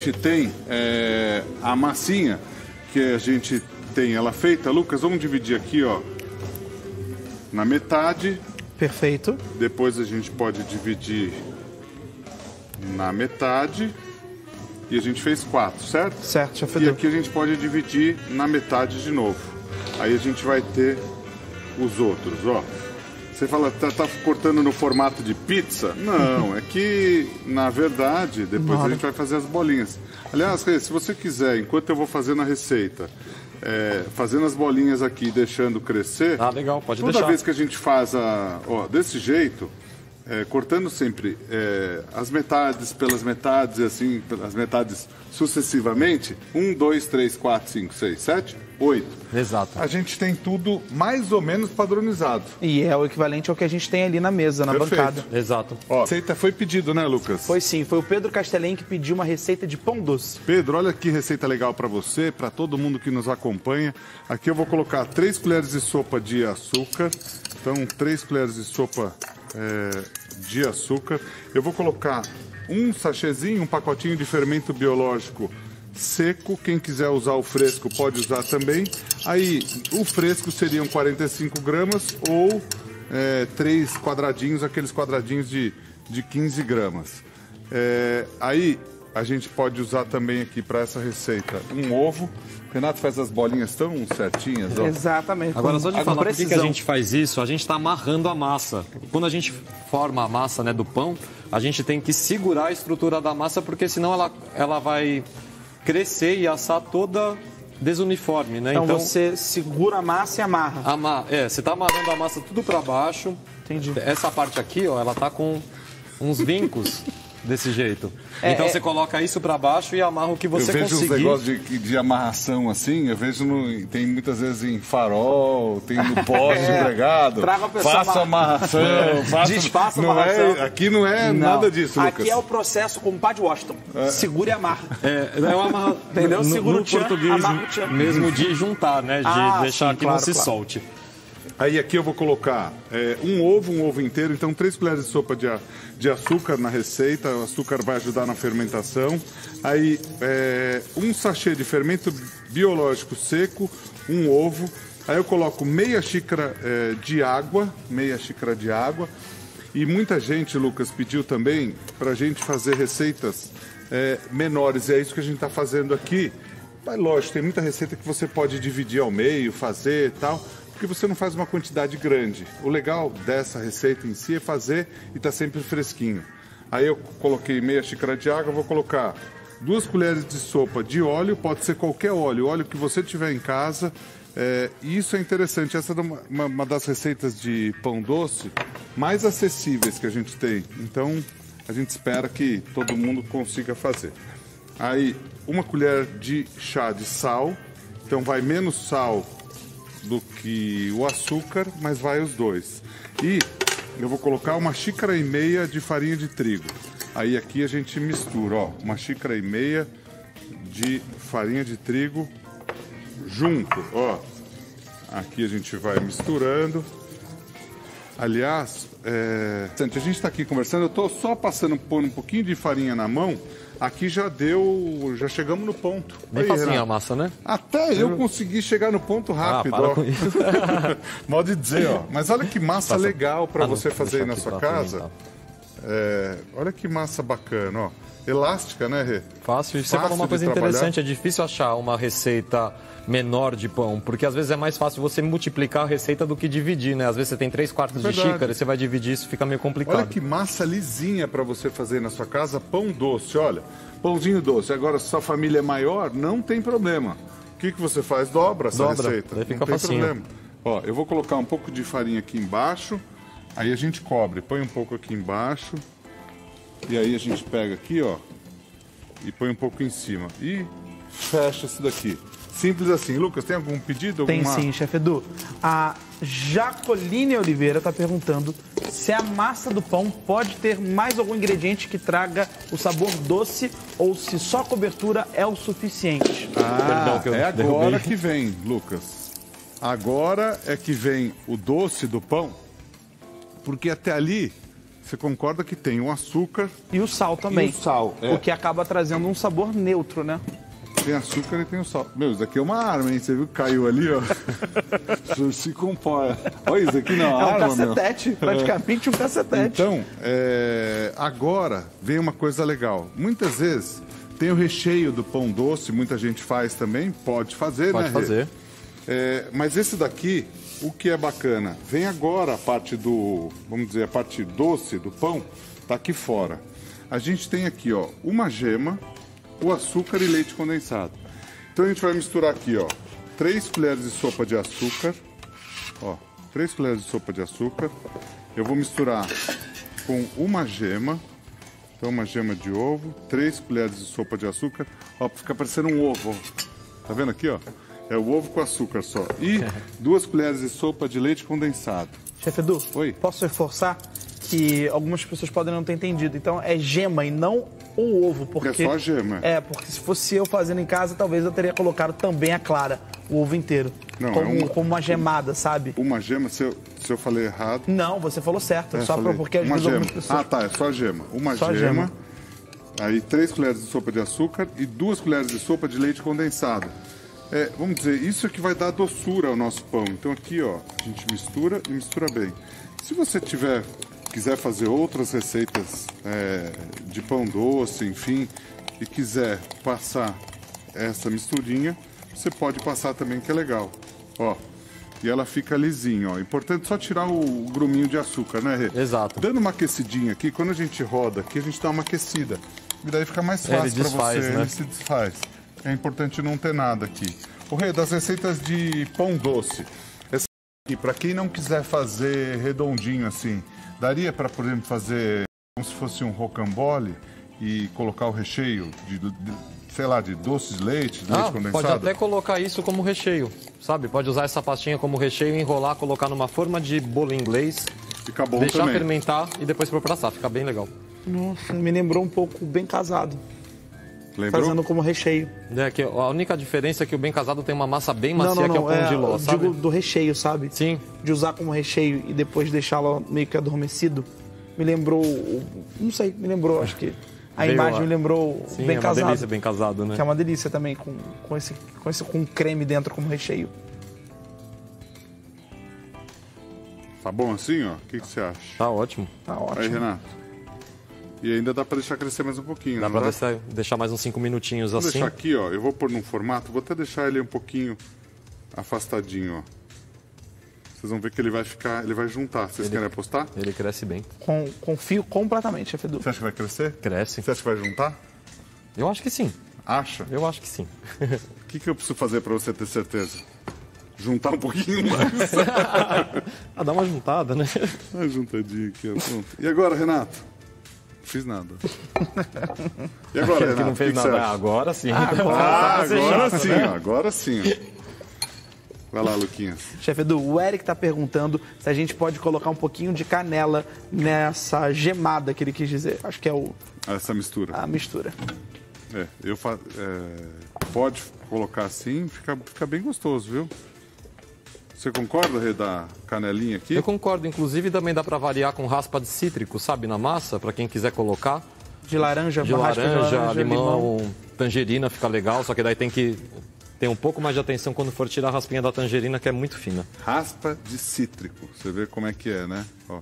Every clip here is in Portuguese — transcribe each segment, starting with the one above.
gente tem é, a massinha que a gente tem ela feita. Lucas, vamos dividir aqui, ó, na metade. Perfeito. Depois a gente pode dividir na metade. E a gente fez quatro, certo? Certo, chefe E Edu. aqui a gente pode dividir na metade de novo. Aí a gente vai ter os outros, ó. Você fala, tá, tá cortando no formato de pizza? Não, é que, na verdade, depois a gente vai fazer as bolinhas. Aliás, se você quiser, enquanto eu vou fazendo a receita, é, fazendo as bolinhas aqui e deixando crescer, Ah, legal, pode toda deixar. vez que a gente faz a, ó, desse jeito, é, cortando sempre é, as metades pelas metades, e assim, pelas metades sucessivamente, um, dois, três, quatro, cinco, seis, sete, oito. Exato. A gente tem tudo mais ou menos padronizado. E é o equivalente ao que a gente tem ali na mesa, na Perfeito. bancada. Exato. Ó, a receita foi pedido, né, Lucas? Foi sim, foi o Pedro Castellém que pediu uma receita de pão doce. Pedro, olha que receita legal para você, para todo mundo que nos acompanha. Aqui eu vou colocar três colheres de sopa de açúcar. Então, três colheres de sopa é, de açúcar. Eu vou colocar um sachêzinho, um pacotinho de fermento biológico seco. Quem quiser usar o fresco pode usar também. Aí, o fresco seriam 45 gramas ou é, três quadradinhos, aqueles quadradinhos de, de 15 gramas. É, aí a gente pode usar também aqui para essa receita um ovo. Renato faz as bolinhas tão certinhas, ó. Exatamente. Agora, só de falar por que que a gente faz isso, a gente está amarrando a massa. Quando a gente forma a massa né, do pão, a gente tem que segurar a estrutura da massa, porque senão ela, ela vai crescer e assar toda desuniforme, né? Então, você segura a massa e amarra. ama- é, você está amarrando a massa tudo para baixo. Entendi. Essa parte aqui, ó, ela tá com uns vincos desse jeito. É, então é- você coloca isso para baixo e amarra o que Eu você vejo os conseguir. negócios de, de amarração assim, eu vejo no, tem muitas vezes em farol, tem no poste empregado. Traga a pessoa faça amarra- amarração, faça, Desfaça a não é, amarração. Aqui não é nada disso, Lucas. Aqui é o processo com o Padre Washington. Segura e amarra. É, é uma amarra... Entendeu? No, Segura no o tchan, português amarra o tchan. mesmo de juntar, né? De Ah, deixar sim, que claro, não se claro. solte. Aí aqui eu vou colocar é, um ovo, um ovo inteiro, então três colheres de sopa de, de açúcar na receita, o açúcar vai ajudar na fermentação. Aí é, um sachê de fermento biológico seco, um ovo. Aí eu coloco meia xícara é, de água, meia xícara de água. E muita gente, Lucas, pediu também para a gente fazer receitas é, menores, e é isso que a gente está fazendo aqui. Mas lógico, tem muita receita que você pode dividir ao meio, fazer e tal, porque você não faz uma quantidade grande. O legal dessa receita em si é fazer e tá sempre fresquinho. Aí eu coloquei meia xícara de água, vou colocar duas colheres de sopa de óleo, pode ser qualquer óleo, óleo que você tiver em casa. É, isso é interessante, essa é uma- uma das receitas de pão doce mais acessíveis que a gente tem. Então a gente espera que todo mundo consiga fazer. Aí, uma colher de chá de sal. Então, vai menos sal do que o açúcar, mas vai os dois. E eu vou colocar uma xícara e meia de farinha de trigo. Aí, aqui a gente mistura, ó, uma xícara e meia de farinha de trigo junto, ó. Aqui a gente vai misturando. Aliás, é... a gente está aqui conversando, eu estou só passando, pondo um pouquinho de farinha na mão. Aqui já deu, já chegamos no ponto. Bem Aí, facinho a massa, né? Até eu consegui chegar no ponto rápido. para ó. com isso. Mal de dizer, ó. Mas olha que massa Passa- legal para Ah, não, você fazer deixa aí na sua casa. apresentar. É, olha que massa bacana, ó. Elástica, né, Rê? Fácil. E você falou uma de coisa trabalhar. interessante, é difícil achar uma receita menor de pão, porque às vezes é mais fácil você multiplicar a receita do que dividir, né? Às vezes você tem três quartos de Verdade. xícara, você vai dividir, isso fica meio complicado. Olha que massa lisinha para você fazer na sua casa, pão doce, olha. Pãozinho doce. Agora, se sua família é maior, não tem problema. O que, que você faz? Dobra essa Dobra, receita. daí fica não tem facinho. problema. Ó, eu vou colocar um pouco de farinha aqui embaixo. Aí a gente cobre. Põe um pouco aqui embaixo. E aí a gente pega aqui, ó. E põe um pouco em cima. E fecha isso daqui. Simples assim. Lucas, tem algum pedido? Tem Alguma... sim, chefe Edu. A Jacoline Oliveira está perguntando se a massa do pão pode ter mais algum ingrediente que traga o sabor doce ou se só a cobertura é o suficiente. Ah, Perdão que eu é agora derrubei. que vem, Lucas. Agora é que vem o doce do pão, porque até ali você concorda que tem o açúcar, E o sal também. E o sal, é. O que acaba trazendo um sabor neutro, né? tem açúcar e tem o sal. Meu, isso daqui é uma arma, hein? Você viu que caiu ali, ó? Isso se compõe. Olha isso aqui não, É um arma, meu. cacetete, praticamente um cacetete. Então, é, agora vem uma coisa legal. Muitas vezes tem o recheio do pão doce, muita gente faz também, pode fazer, Pode né? Rê? fazer. É, mas esse daqui, o que é bacana, vem agora a parte do, vamos dizer, a parte doce do pão, tá aqui fora. A gente tem aqui, ó, uma gema, o açúcar e leite condensado. Então a gente vai misturar aqui, ó, três colheres de sopa de açúcar, ó, três colheres de sopa de açúcar. Eu vou misturar com uma gema, então uma gema de ovo, três colheres de sopa de açúcar, ó, fica parecendo um ovo, ó. Tá vendo aqui, ó? É o ovo com açúcar só. E duas colheres de sopa de leite condensado. Chefe Edu, Oi. posso reforçar que algumas pessoas podem não ter entendido. Então é gema e não o ovo, porque... É só a gema. É, porque se fosse eu fazendo em casa, talvez eu teria colocado também a clara, o ovo inteiro. Não, como, é um- como uma gemada, sabe? Uma gema, se eu, se eu falei errado. Não, você falou certo, é, só falei. porque uma ajuda gema. algumas pessoas. Ah, tá, é só gema. Uma Só gema, gema. Aí três colheres de sopa de açúcar e duas colheres de sopa de leite condensado. É, vamos dizer, isso é que vai dar doçura ao nosso pão. Então aqui, ó, a gente mistura e mistura bem. Se você tiver, quiser fazer outras receitas é, de pão doce, enfim, e quiser passar essa misturinha, você pode passar também que é legal. Ó, e ela fica lisinha, ó. Importante só tirar o, gruminho de açúcar, né, Rê? Exato. Dando uma aquecidinha aqui, quando a gente roda aqui, a gente dá uma aquecida. E daí fica mais É, fácil pra desfaz, você, né? ele se desfaz. É importante não ter nada aqui. O Rê, das receitas de pão doce. Essa aqui, pra quem não quiser fazer redondinho assim, daria pra, por exemplo, fazer como se fosse um rocambole e colocar o recheio de, de- sei lá, de doce de leite, de leite Ah, condensado? pode até colocar isso como recheio, sabe? Pode usar essa pastinha como recheio, enrolar, colocar numa forma de bolo inglês, Fica bom deixar também. fermentar e depois pôr pra assar. Fica bem legal. Nossa, me lembrou um pouco bem casado, Lembrou? fazendo como recheio. É que a única diferença é que o bem casado tem uma massa bem macia, não, não, que é o não, pão de ló, eu sabe? digo do recheio, sabe? Sim, De usar como recheio e depois deixá-lo meio que adormecido. Me lembrou, não sei, me lembrou, acho que a Veio imagem a- me lembrou sim, bem é uma casado. delícia bem casado, né? Que é uma delícia também, com, com, esse, com esse com creme dentro como recheio. Tá bom assim, ó? O que, que você acha? Tá ótimo. Tá Aí, ótimo. Renato. E ainda dá pra deixar crescer mais um pouquinho, Dá pra dá? deixar, deixar mais uns 5 minutinhos Vou assim. deixar aqui, ó. Eu vou pôr num formato, vou até deixar ele um pouquinho afastadinho, ó. Vocês vão ver que ele vai ficar, ele vai juntar. Vocês querem apostar? Ele cresce bem. Com, confio completamente, chefe Edu. Você acha que vai crescer? Cresce. Você acha que vai juntar? Eu acho que sim. Acha? Eu acho que sim. O que, que eu preciso fazer pra você ter certeza? Juntar um pouquinho mais. Ah, dá uma juntada, né? Ah, juntadinho aqui, ó. Pronto. E agora, Renato? Não fiz nada. E agora, Renato? que não fez que que você nada. acha? Agora sim. Ah, agora já- sim, ó. Agora sim. Vai lá, Luquinhas. Chefe Edu, o Eric tá perguntando se a gente pode colocar um pouquinho de canela nessa gemada que ele quis dizer. Acho que é o, Essa mistura. a mistura. É, eu fa... é, pode colocar assim, fica, fica bem gostoso, viu? Você concorda, Rê, da canelinha aqui? Eu concordo, inclusive também dá pra variar com raspa de cítrico, sabe, na massa, pra quem quiser colocar. De laranja, De uma raspa laranja, limão, tangerina fica legal, só que daí tem que ter um pouco mais de atenção quando for tirar a raspinha da tangerina, que é muito fina. Raspa de cítrico. Você vê como é que é, né? Ó,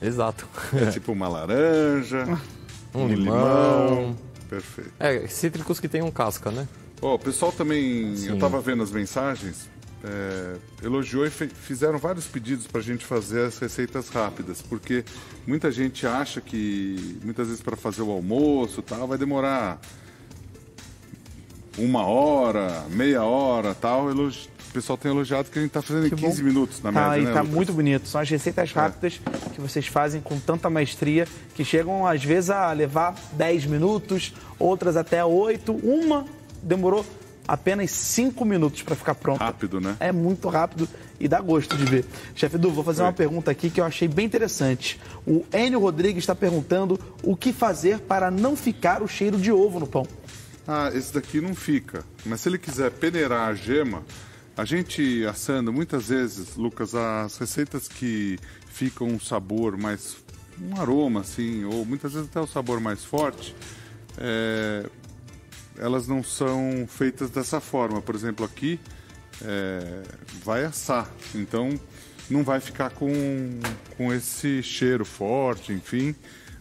Exato. é tipo uma laranja, Um limão. Perfeito. É, cítricos que tem um casca, né? Ó, o pessoal também, eu Sim. tava vendo as mensagens, é, elogiou e fizeram vários pedidos pra gente fazer as receitas rápidas, porque muita gente acha que muitas vezes para fazer o almoço tal vai demorar uma hora, meia hora tal. Elogi- O pessoal tem elogiado que a gente tá fazendo em Que bom. 15 minutos na Tá, média, e né, tá Lucas? muito bonito. São as receitas rápidas que vocês fazem com tanta maestria que chegam, às vezes, a levar 10 minutos, outras até 8. Uma demorou apenas 5 minutos para ficar pronta. Rápido, né? É muito rápido e dá gosto de ver. Chefe Edu, vou fazer Oi. uma pergunta aqui que eu achei bem interessante. O Enio Rodrigues está perguntando o que fazer para não ficar o cheiro de ovo no pão. Ah, esse daqui não fica. Mas se ele quiser peneirar a gema, a gente assando muitas vezes, Lucas, as receitas que ficam um sabor mais um aroma, assim, ou muitas vezes até o sabor mais forte, é, elas não são feitas dessa forma. Por exemplo, aqui é, vai assar, então não vai ficar com, com esse cheiro forte, enfim.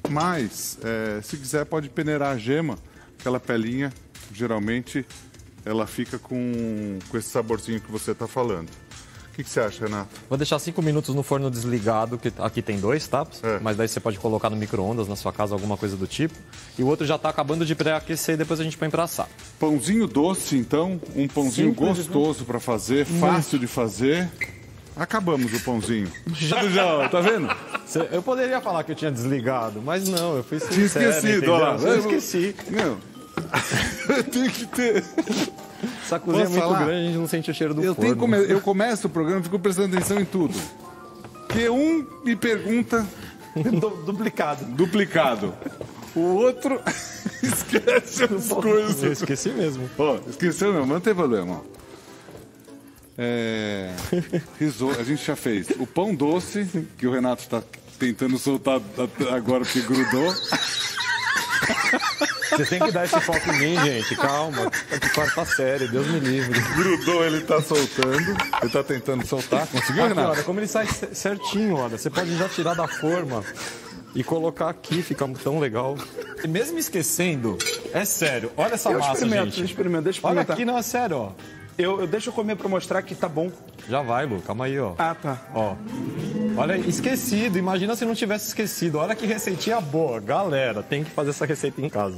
Mas, é, se quiser, pode peneirar a gema, aquela pelinha, geralmente ela fica com, com esse saborzinho que você está falando. O que, que, você acha, Renato? Vou deixar cinco minutos no forno desligado, que aqui tem dois, tá? É. Mas daí você pode colocar no micro-ondas na sua casa, alguma coisa do tipo. E o outro já está acabando de pré-aquecer e depois a gente põe para assar. Pãozinho doce, então. Um pãozinho Simples, gostoso para fazer, fácil de fazer. Acabamos o pãozinho. Já, já, tá vendo? Eu poderia falar que eu tinha desligado, mas não, eu fui sincero, Tinha esquecido, ó. Eu esqueci. Meu, tem que ter... Essa cozinha Posso é muito falar? grande, a gente não sente o cheiro do eu forno. Come... Eu começo o programa e fico prestando atenção em tudo. Que um me pergunta... duplicado. Duplicado. O outro esquece as coisas. Eu esqueci mesmo. Ó, oh, esqueceu mesmo, não tem problema. É... Risoto, a gente já fez o pão doce, que o Renato está tentando soltar agora porque grudou. Você tem que dar esse foco em mim, gente. Calma. É de quarta série, Deus me livre. Grudou, ele tá soltando. Ele tá tentando soltar. Conseguiu, aqui, Renato? Olha, como ele sai certinho, olha. Você pode já tirar da forma e colocar aqui, fica tão legal. E mesmo esquecendo, é sério. Olha essa eu massa, gente. Experimento, deixa eu Olha aqui, não, é sério, ó. Eu, eu deixo eu comer pra mostrar que tá bom. Já vai, Lu. Calma aí, ó. Ah, tá. Ó. Olha, esquecido. Imagina se não tivesse esquecido. Olha que receitinha boa. Galera, tem que fazer essa receita em casa.